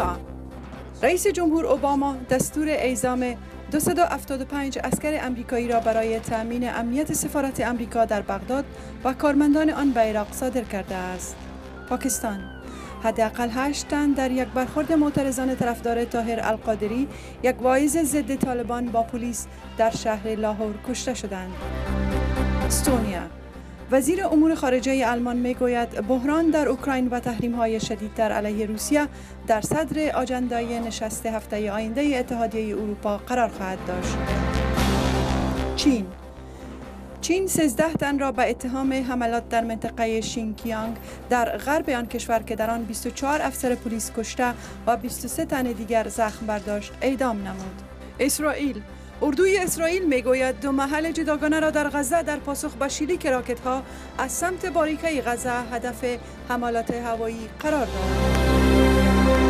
آمریکا رئیس جمهور اوباما دستور اعزام 275 اسکر امریکایی را برای تأمین امنیت سفارت امریکا در بغداد و کارمندان آن به عراق صادر کرده است. پاکستان حداقل هشت تن در یک برخورد معترضان طرفدار طاهر القادری یک واعظ ضد طالبان با پلیس در شهر لاهور کشته شدند. استونیا وزیر امور خارجه آلمان می‌گوید بحران در اوکراین و تحریم های شدیدتر علیه روسیه در صدر آجندای نشست هفته آینده اتحادیه اروپا قرار خواهد داشت. چین چین 13 تن را به اتهام حملات در منطقه شینکیانگ در غرب آن کشور که در آن 24 افسر پلیس کشته و 23 تن دیگر زخم برداشت اعدام نمود. اسرائیل اردوی اسرائیل می‌گوید دو محل جداگانه را در غزه در پاسخ به شلیک راکت ها از سمت باریکه غزه هدف حملات هوایی قرار داد.